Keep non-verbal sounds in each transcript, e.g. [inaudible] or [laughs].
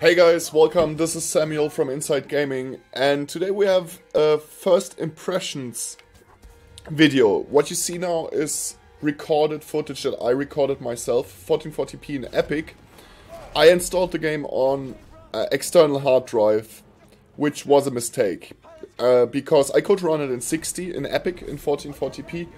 Hey guys, welcome. This is Samuel from Insight Gaming, and today we have a first impressions video. What you see now is recorded footage that I recorded myself, 1440p in Epic. I installed the game on uh, external hard drive, which was a mistake, uh, because I could run it in 60 in Epic in 1440p,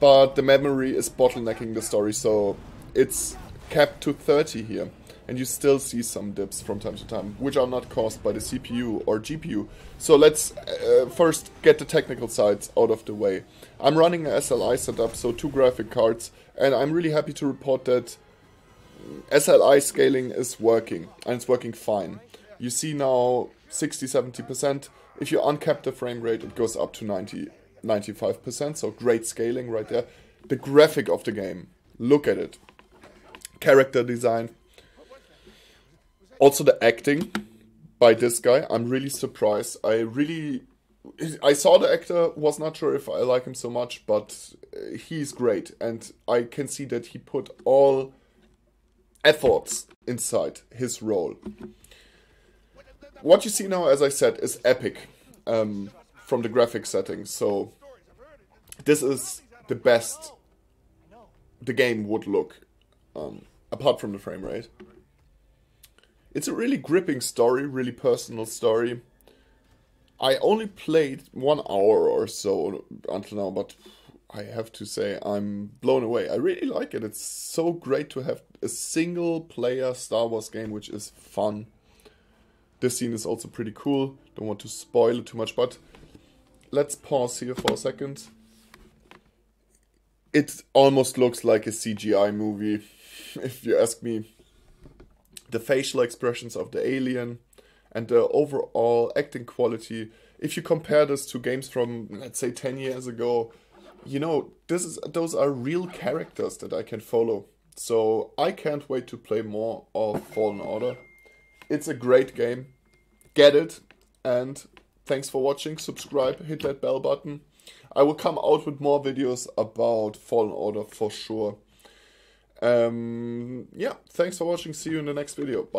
but the memory is bottlenecking the story, so it's capped to 30 here and you still see some dips from time to time, which are not caused by the CPU or GPU. So let's uh, first get the technical sides out of the way. I'm running a SLI setup, so two graphic cards, and I'm really happy to report that SLI scaling is working, and it's working fine. You see now 60-70%. If you uncap the frame rate, it goes up to 90, 95%, so great scaling right there. The graphic of the game, look at it. Character design, also the acting by this guy, I'm really surprised. I really I saw the actor, was not sure if I like him so much, but he's great and I can see that he put all efforts inside his role. What you see now, as I said, is epic um, from the graphic settings. So this is the best the game would look, um, apart from the frame rate. It's a really gripping story, really personal story. I only played one hour or so until now, but I have to say I'm blown away. I really like it. It's so great to have a single player Star Wars game which is fun. This scene is also pretty cool. Don't want to spoil it too much, but let's pause here for a second. It almost looks like a CGI movie, [laughs] if you ask me the facial expressions of the alien, and the overall acting quality. If you compare this to games from let's say 10 years ago, you know, this is those are real characters that I can follow. So I can't wait to play more of Fallen Order. It's a great game. Get it and thanks for watching. Subscribe, hit that bell button. I will come out with more videos about Fallen Order for sure. Um, yeah, thanks for watching. See you in the next video. Bye.